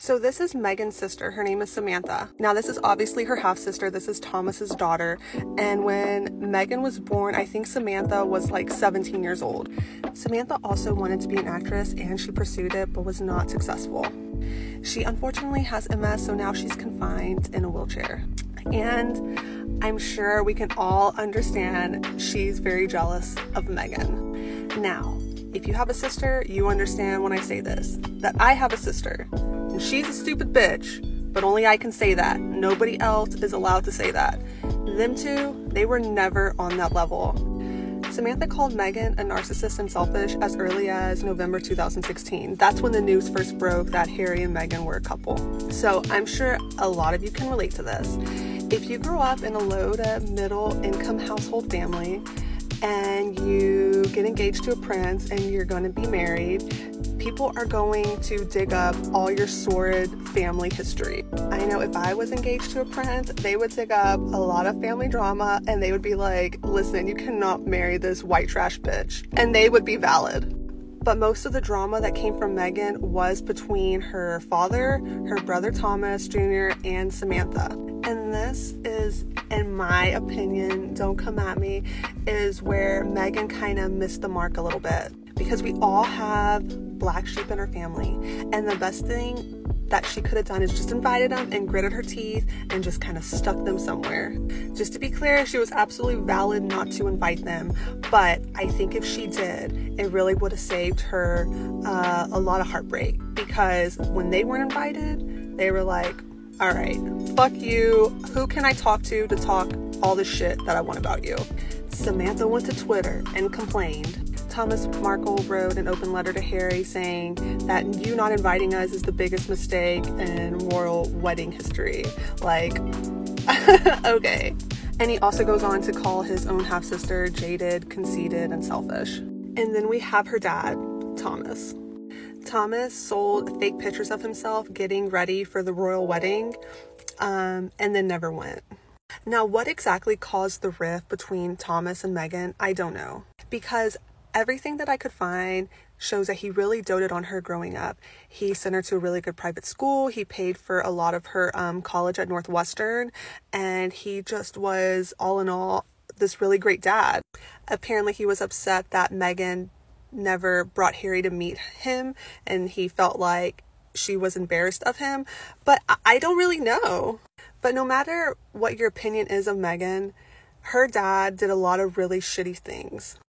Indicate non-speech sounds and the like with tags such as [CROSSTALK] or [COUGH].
So this is Meghan's sister. Her name is Samantha. Now this is obviously her half sister. This is Thomas's daughter. And when Meghan was born, I think Samantha was like 17 years old. Samantha also wanted to be an actress and she pursued it but was not successful. She unfortunately has MS, so now she's confined in a wheelchair. And I'm sure we can all understand she's very jealous of Meghan. Now, if you have a sister, you understand when I say this that I have a sister she's a stupid bitch, but only I can say that. Nobody else is allowed to say that. Them two, they were never on that level. Samantha called Meghan a narcissist and selfish as early as November 2016. That's when the news first broke that Harry and Meghan were a couple. So I'm sure a lot of you can relate to this. If you grew up in a low to middle income household family and you get engaged to a prince and you're going to be married, people are going to dig up all your sordid family history. I know if I was engaged to a prince, they would dig up a lot of family drama and they would be like, listen, you cannot marry this white trash bitch. And they would be valid. But most of the drama that came from Meghan was between her father, her brother Thomas Jr., and Samantha. And this is, in my opinion, don't come at me, is where Meghan kind of missed the mark a little bit. Because we all have black sheep in our family. And the best thing that she could have done is just invited them and gritted her teeth and just kind of stuck them somewhere. Just to be clear, she was absolutely valid not to invite them, but I think if she did, it really would have saved her uh, a lot of heartbreak because when they weren't invited, they were like, all right, fuck you. Who can I talk to to talk all the shit that I want about you? Samantha went to Twitter and complained Thomas Markle wrote an open letter to Harry saying that you not inviting us is the biggest mistake in royal wedding history. Like, [LAUGHS] okay. And he also goes on to call his own half sister jaded, conceited, and selfish. And then we have her dad, Thomas. Thomas sold fake pictures of himself getting ready for the royal wedding um, and then never went. Now, what exactly caused the rift between Thomas and Meghan, I don't know. Because everything that I could find shows that he really doted on her growing up. He sent her to a really good private school. He paid for a lot of her um, college at Northwestern, and he just was all in all this really great dad. Apparently, he was upset that Meghan never brought Harry to meet him, and he felt like she was embarrassed of him. But I don't really know. But no matter what your opinion is of Meghan, her dad did a lot of really shitty things.